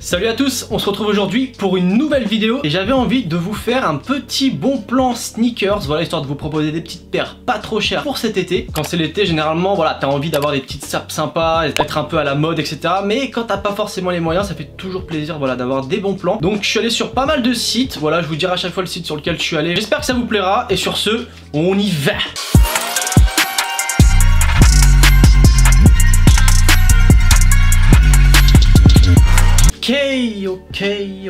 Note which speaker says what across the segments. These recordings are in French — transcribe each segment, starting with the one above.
Speaker 1: Salut à tous, on se retrouve aujourd'hui pour une nouvelle vidéo et j'avais envie de vous faire un petit bon plan sneakers, voilà histoire de vous proposer des petites paires pas trop chères pour cet été. Quand c'est l'été généralement voilà t'as envie d'avoir des petites sapes sympas, d'être un peu à la mode etc. Mais quand t'as pas forcément les moyens ça fait toujours plaisir voilà d'avoir des bons plans. Donc je suis allé sur pas mal de sites, voilà je vous dirai à chaque fois le site sur lequel je suis allé. J'espère que ça vous plaira et sur ce on y va Ok, ok,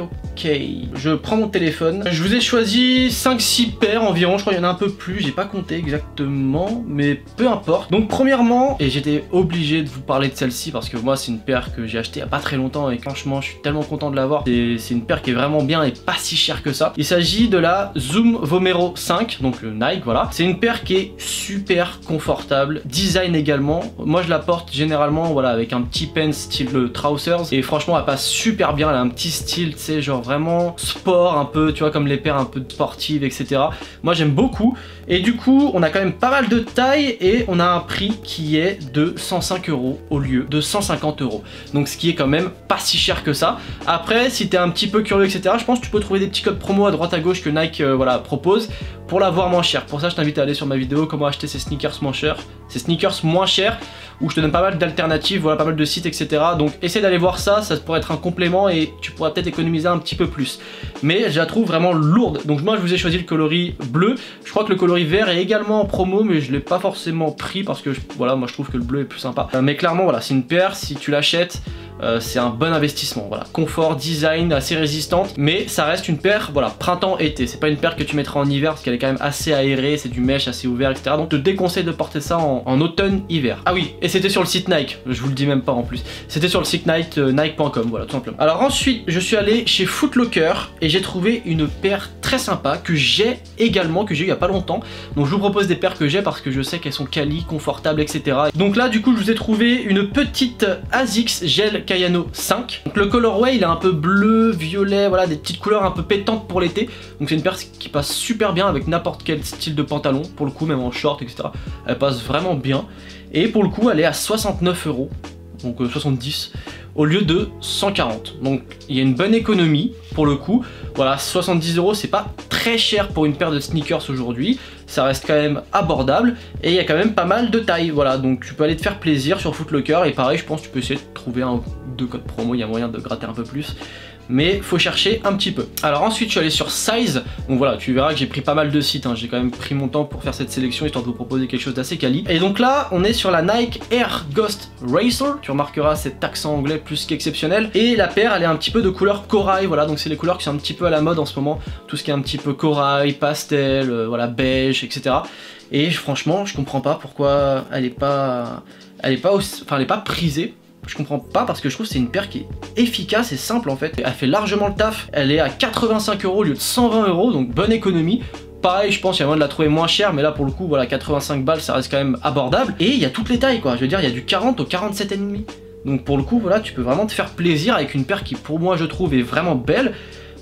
Speaker 1: ok. Je prends mon téléphone. Je vous ai choisi 5-6 paires environ. Je crois qu'il y en a un peu plus. J'ai pas compté exactement, mais peu importe. Donc, premièrement, et j'étais obligé de vous parler de celle-ci parce que moi, c'est une paire que j'ai achetée il y a pas très longtemps et franchement, je suis tellement content de l'avoir. C'est une paire qui est vraiment bien et pas si chère que ça. Il s'agit de la Zoom Vomero 5, donc le Nike, voilà. C'est une paire qui est super confortable. Design également. Moi, je la porte généralement, voilà, avec un petit pen style trousers et franchement, elle passe super super bien, elle a un petit style, tu sais, genre vraiment sport un peu, tu vois, comme les paires un peu sportives, etc. Moi j'aime beaucoup. Et du coup, on a quand même pas mal de taille et on a un prix qui est de 105 euros au lieu de 150 euros. Donc ce qui est quand même pas si cher que ça. Après, si t'es un petit peu curieux, etc., je pense que tu peux trouver des petits codes promo à droite à gauche que Nike euh, propose pour l'avoir moins cher. Pour ça, je t'invite à aller sur ma vidéo comment acheter ces sneakers moins chers. Ces sneakers moins chers où je te donne pas mal d'alternatives, voilà, pas mal de sites, etc. Donc essaie d'aller voir ça, ça pourrait être un complément et tu pourras peut-être économiser un petit peu plus. Mais je la trouve vraiment lourde. Donc moi, je vous ai choisi le coloris bleu. Je crois que le coloris vert est également en promo, mais je l'ai pas forcément pris parce que, voilà, moi je trouve que le bleu est plus sympa. Euh, mais clairement, voilà, c'est une paire, si tu l'achètes, euh, c'est un bon investissement. Voilà, confort, design, assez résistante, mais ça reste une paire, voilà, printemps-été. C'est pas une paire que tu mettras en hiver parce qu'elle est quand même assez aérée, c'est du mesh assez ouvert, etc. Donc je te déconseille de porter ça en, automne-hiver. Ah oui, et c'était sur le site Nike, je vous le dis même pas en plus. C'était sur le site Nike, euh, Nike.com, voilà, tout simplement. Alors ensuite, je suis allé chez Footlocker et j'ai trouvé une paire très sympa que j'ai également, que j'ai eu il y a pas longtemps. Donc je vous propose des paires que j'ai parce que je sais qu'elles sont quali, confortables, etc. Donc là, du coup, je vous ai trouvé une petite ASICS gel Kayano 5. Donc le colorway il est un peu bleu, violet, voilà des petites couleurs un peu pétantes pour l'été. Donc c'est une paire qui passe super bien avec n'importe quel style de pantalon, pour le coup même en short etc. Elle passe vraiment bien. Et pour le coup elle est à 69 euros, donc 70 euh, au lieu de 140. Donc il y a une bonne économie pour le coup. Voilà, 70 euros, c'est pas très cher pour une paire de sneakers aujourd'hui. Ça reste quand même abordable et il y a quand même pas mal de taille. Voilà, donc tu peux aller te faire plaisir sur Footlocker et pareil, je pense que tu peux essayer de trouver un deux codes promo. Il y a moyen de gratter un peu plus mais faut chercher un petit peu. Alors ensuite je suis allé sur Size, donc voilà tu verras que j'ai pris pas mal de sites, hein. j'ai quand même pris mon temps pour faire cette sélection histoire de vous proposer quelque chose d'assez quali. Et donc là on est sur la Nike Air Ghost Racer, tu remarqueras cet accent anglais plus qu'exceptionnel, et la paire elle est un petit peu de couleur corail, voilà donc c'est les couleurs qui sont un petit peu à la mode en ce moment, tout ce qui est un petit peu corail, pastel, euh, voilà beige, etc. Et franchement je comprends pas pourquoi elle est pas... Elle est pas, enfin, elle est pas prisée je comprends pas parce que je trouve que c'est une paire qui est efficace et simple en fait. Elle fait largement le taf. Elle est à 85 euros au lieu de 120 euros, donc bonne économie. Pareil, je pense qu'il y a moyen de la trouver moins chère, mais là pour le coup, voilà, 85 balles, ça reste quand même abordable. Et il y a toutes les tailles quoi. Je veux dire, il y a du 40 au 47,5. Donc pour le coup, voilà, tu peux vraiment te faire plaisir avec une paire qui pour moi je trouve est vraiment belle.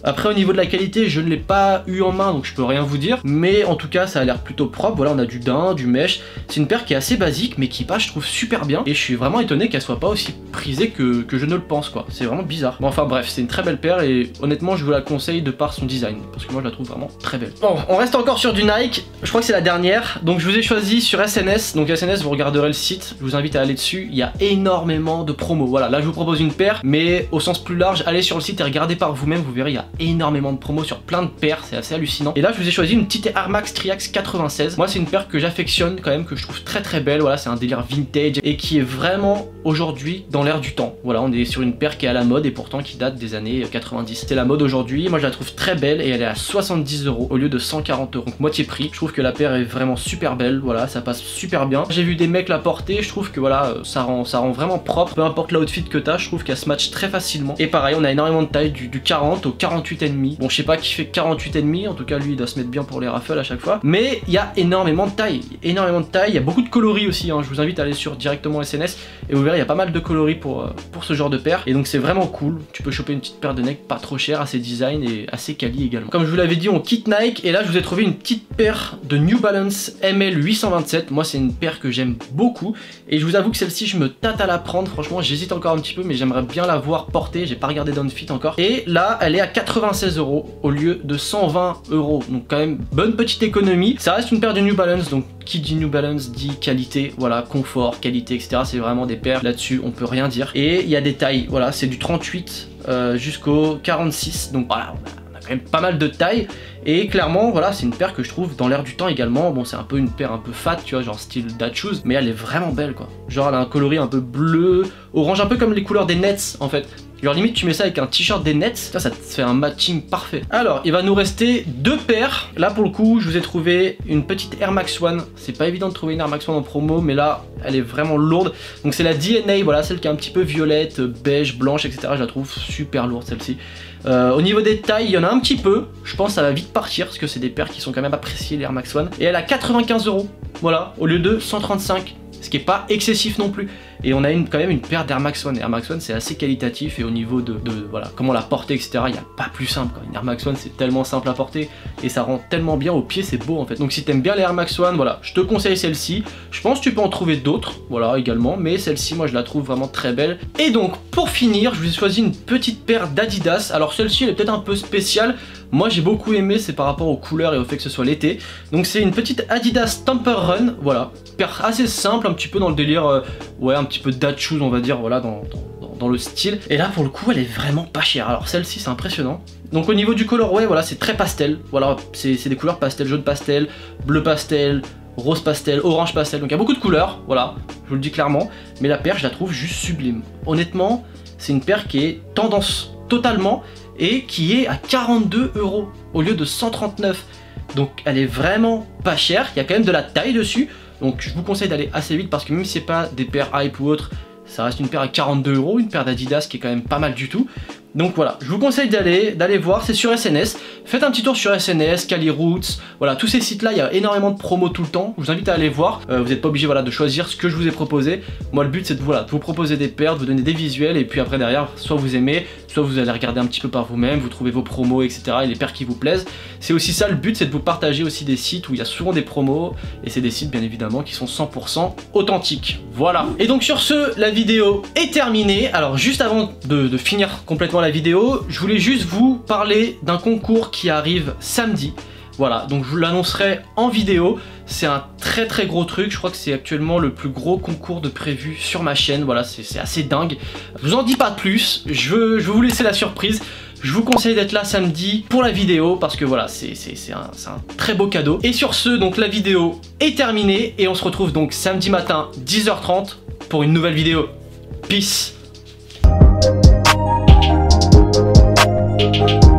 Speaker 1: Après au niveau de la qualité je ne l'ai pas eu en main donc je peux rien vous dire. Mais en tout cas ça a l'air plutôt propre. Voilà on a du daim, du mesh c'est une paire qui est assez basique mais qui passe je trouve super bien. Et je suis vraiment étonné qu'elle soit pas aussi prisée que, je ne le pense quoi. C'est vraiment bizarre. Bon enfin bref c'est une très belle paire et honnêtement je vous la conseille de par son design parce que moi je la trouve vraiment très belle. Bon on reste encore sur du Nike. Je crois que c'est la dernière. Donc je vous ai choisi sur SNS donc SNS vous regarderez le site. Je vous invite à aller dessus. Il y a énormément de promos. Voilà là je vous propose une paire mais au sens plus large allez sur le site et regardez par vous-même. Vous verrez il énormément de promos sur plein de paires, c'est assez hallucinant. Et là, je vous ai choisi une petite Air Max Triax 96. Moi, c'est une paire que j'affectionne quand même, que je trouve très très belle. Voilà, c'est un délire vintage et qui est vraiment aujourd'hui dans l'air du temps. Voilà, on est sur une paire qui est à la mode et pourtant qui date des années 90. C'est la mode aujourd'hui. Moi, je la trouve très belle et elle est à 70 euros au lieu de 140 euros. Donc moitié prix. Je trouve que la paire est vraiment super belle. Voilà, ça passe super bien. J'ai vu des mecs la porter. Je trouve que voilà, ça rend, ça rend vraiment propre. Peu importe l'outfit que t'as, je trouve qu'elle se match très facilement. Et pareil, on a énormément de taille du, du 40 au 40 48,5. Bon, je sais pas qui fait 48,5, en tout cas lui il doit se mettre bien pour les raffles à chaque fois. Mais il y a énormément de taille, énormément de taille, il y a beaucoup de coloris aussi, hein. je vous invite à aller sur directement SNS et vous verrez il y a pas mal de coloris pour, euh, pour ce genre de paire. Et donc c'est vraiment cool, tu peux choper une petite paire de Nike pas trop chère, assez design et assez quali également. Comme je vous l'avais dit, on quitte Nike et là je vous ai trouvé une petite paire de New Balance ML 827. Moi c'est une paire que j'aime beaucoup et je vous avoue que celle-ci je me tâte à la prendre, franchement j'hésite encore un petit peu mais j'aimerais bien la voir portée, j'ai pas regardé Fit encore. Et là elle est à 96 euros au lieu de 120 euros, donc quand même bonne petite économie. Ça reste une paire de New Balance, donc qui dit New Balance dit qualité, voilà, confort, qualité, etc. C'est vraiment des paires là-dessus, on peut rien dire. Et il y a des tailles, voilà, c'est du 38 euh, jusqu'au 46, donc voilà, on a quand même pas mal de tailles. Et clairement, voilà, c'est une paire que je trouve dans l'air du temps également. Bon, c'est un peu une paire un peu fat, tu vois, genre style Shoes, mais elle est vraiment belle, quoi. Genre, elle a un coloris un peu bleu, orange, un peu comme les couleurs des Nets, en fait. Genre limite tu mets ça avec un t-shirt des Nets, ça, ça te fait un matching parfait. Alors il va nous rester deux paires. Là pour le coup je vous ai trouvé une petite Air Max One. C'est pas évident de trouver une Air Max One en promo mais là elle est vraiment lourde. Donc c'est la DNA, voilà celle qui est un petit peu violette, beige, blanche etc. Je la trouve super lourde celle-ci. Euh, au niveau des tailles, il y en a un petit peu. Je pense que ça va vite partir parce que c'est des paires qui sont quand même appréciées, les Air Max One. Et elle a 95 euros, voilà, au lieu de 135 ce qui est pas excessif non plus. Et on a quand même une paire d'Air Max One. Air Max One c'est assez qualitatif et au niveau de, voilà comment la porter etc. Il n'y a pas plus simple. Quoi. Une Air Max One c'est tellement simple à porter et ça rend tellement bien au pied c'est beau en fait. Donc si t'aimes bien les Air Max One voilà je te conseille celle-ci. Je pense que tu peux en trouver d'autres voilà également mais celle-ci moi je la trouve vraiment très belle. Et donc pour finir je vous ai choisi une petite paire d'Adidas. Alors celle-ci elle est peut-être un peu spéciale. Moi j'ai beaucoup aimé, c'est par rapport aux couleurs et au fait que ce soit l'été. Donc c'est une petite Adidas Temper Run, voilà. Assez simple, un petit peu dans le délire, euh, ouais, un petit peu dad shoes on va dire, voilà, dans, dans, le style. Et là pour le coup elle est vraiment pas chère. Alors celle-ci c'est impressionnant. Donc au niveau du colorway, voilà, c'est très pastel. Voilà, c'est des couleurs pastel, jaune pastel, bleu pastel, rose pastel, orange pastel. Donc il y a beaucoup de couleurs, voilà, je vous le dis clairement. Mais la paire, je la trouve juste sublime. Honnêtement, c'est une paire qui est tendance totalement et qui est à 42 euros au lieu de 139. Donc elle est vraiment pas chère, il y a quand même de la taille dessus. Donc je vous conseille d'aller assez vite parce que même si c'est pas des paires hype ou autre, ça reste une paire à 42 euros, une paire d'Adidas qui est quand même pas mal du tout. Donc voilà, je vous conseille d'aller d'aller voir, c'est sur SNS. Faites un petit tour sur SNS, Roots, voilà, tous ces sites-là, il y a énormément de promos tout le temps. Je vous invite à aller voir. Euh, vous n'êtes pas obligé voilà, de choisir ce que je vous ai proposé. Moi, le but, c'est de, voilà, vous proposer des paires, vous donner des visuels, et puis après, derrière, soit vous aimez, soit vous allez regarder un petit peu par vous-même, vous trouvez vos promos, etc., et les paires qui vous plaisent. C'est aussi ça, le but, c'est de vous partager aussi des sites où il y a souvent des promos, et c'est des sites, bien évidemment, qui sont 100% authentiques. Voilà. Et donc, sur ce, la vidéo est terminée. Alors, juste avant de, de finir complètement la vidéo, je voulais juste vous parler d'un concours qui arrive samedi. Voilà, donc je vous l'annoncerai en vidéo. C'est un très très gros truc. Je crois que c'est actuellement le plus gros concours de prévu sur ma chaîne. Voilà, c'est assez dingue. Je vous en dis pas plus. Je veux, je veux vous laisser la surprise. Je vous conseille d'être là samedi pour la vidéo parce que voilà, c'est un, un, très beau cadeau. Et sur ce, donc la vidéo est terminée et on se retrouve donc samedi matin 10h30 pour une nouvelle vidéo. Peace Thank you.